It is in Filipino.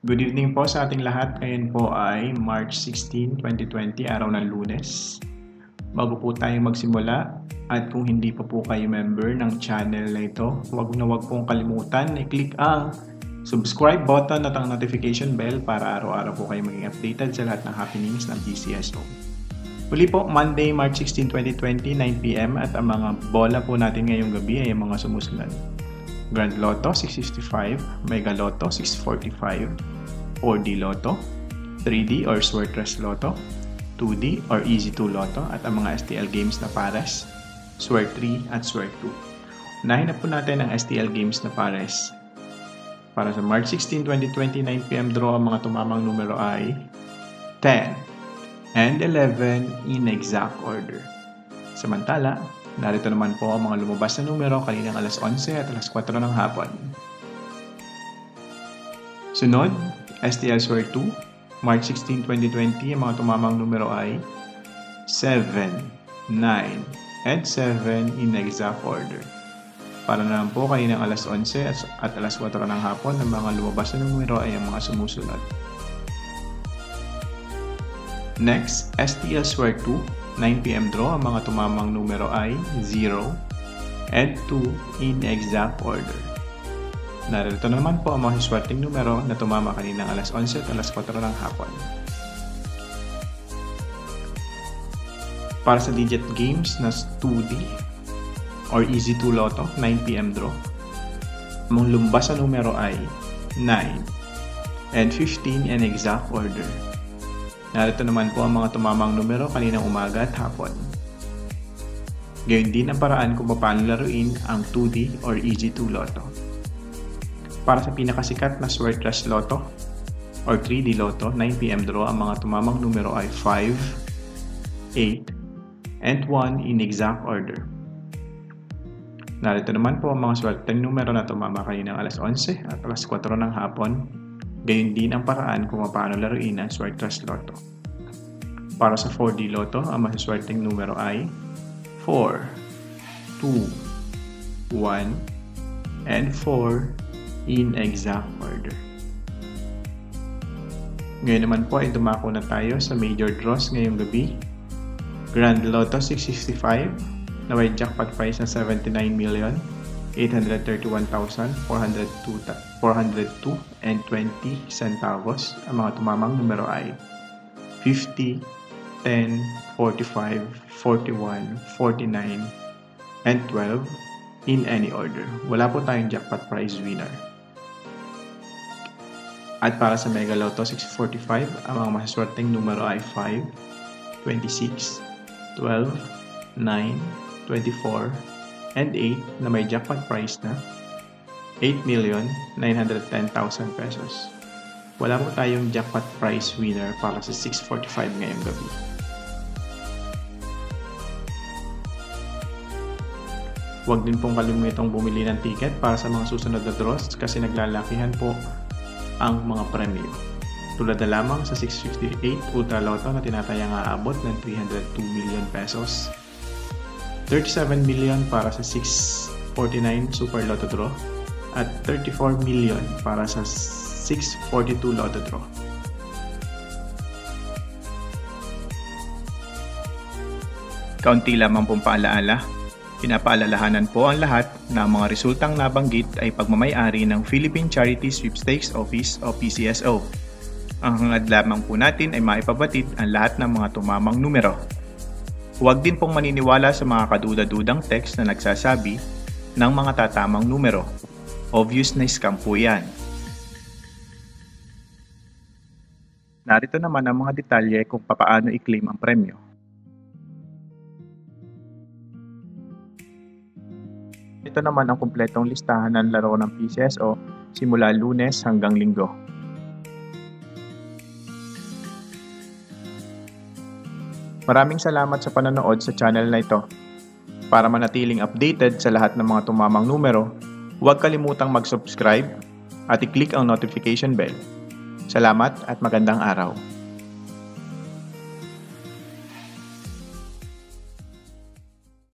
Good evening po sa ating lahat. Ngayon po ay March 16, 2020, araw ng lunes. Bago po tayo magsimula at kung hindi pa po kayo member ng channel na ito, huwag na huwag pong kalimutan i-click ang subscribe button at ang notification bell para araw-araw po kayo maging updated sa lahat ng happenings ng PCSO. Muli po, Monday, March 16, 2020, 9pm at ang mga bola po natin ngayong gabi ay ang mga sumusunod. Grand Lotto 665, Mega Lotto 645, 4D Lotto, 3D or Swertress Lotto, 2D or Easy 2 Lotto at ang mga STL games na pares, Swer 3 at Swer 2. Unahin na po natin ang STL games na pares. Para sa March 16, 2020, 9pm draw, ang mga tumamang numero ay 10 and 11 in exact order. Samantala, Narito naman po ang mga lumabas na numero kaninang alas 11 at alas 4 ng hapon. Sunod, STL Square 2, March 16, 2020, ang mga tumamang numero ay 7, 9, and 7 in exact order. Para naman po kaninang alas 11 at alas 4 ng hapon, ang mga lumabas na numero ay ang mga sumusunod. Next, STL Square 2, 9pm draw, ang mga tumamang numero ay 0 and 2 in exact order. Narito naman po ang mga hiswerteng numero na tumama kaninang alas 11 at alas 4 ng hapon. Para sa digit games na 2D or Easy 2 Lotto, 9pm draw, ang lumbas sa numero ay 9 and 15 in exact order. Narito naman po ang mga tumamang numero kaninang umaga at hapon. Gayon din ang paraan kung paano laruin ang 2D or EG2 Lotto. Para sa pinakasikat na Swertress Lotto or 3D Lotto, 9pm draw, ang mga tumamang numero ay 5, 8, and 1 in exact order. Narito naman po ang mga swerteng numero na tumama kaninang alas 11 at alas 4 ng hapon Gayun din ang paraan kung paano laruin ang Swertress Lotto. Para sa 4D Lotto, ang masaswerteng numero ay 4, 2, 1, and 4 in exact order. Ngayon naman po ay dumako na tayo sa major draws ngayong gabi. Grand Lotto 665 na may jackpot price na 79 million 831,402 and 20 centavos. Ang mga tumamang numero ay 50, 10, 45, 41, 49, and 12 in any order. Wala po tayong jackpot prize winner. At para sa Mega Lotto 645, ang mga masaswerteng numero ay 5, 26, 12, 9, 24, and 8 na may jackpot price na 8,910,000 pesos. Wala po tayong jackpot prize winner para sa 645 ngayong gabi. Huwag din pong kalimutang bumili ng ticket para sa mga susunod na draws kasi naglalakihan po ang mga premyo. Tulad na lamang sa 658 Ultra Lotto na tinatayang aabot ng 302 million pesos 37 million para sa 649 Super Lotto Draw at 34 million para sa 642 Lotto Draw. Kaunti lamang pong paalaala, pinapaalalahanan po ang lahat na mga resultang nabanggit ay pagmamayari ng Philippine Charity Sweepstakes Office o PCSO. Ang hangad lamang po natin ay maipabatid ang lahat ng mga tumamang numero Huwag din pong maniniwala sa mga kaduda-dudang text na nagsasabi ng mga tatamang numero. Obvious na scam po yan. Narito naman ang mga detalye kung papaano i-claim ang premyo. Ito naman ang kumpletong listahan ng laro ng PCSO simula lunes hanggang linggo. Maraming salamat sa panonood sa channel na ito. Para manatiling updated sa lahat ng mga tumamang numero, huwag kalimutang mag-subscribe at i-click ang notification bell. Salamat at magandang araw.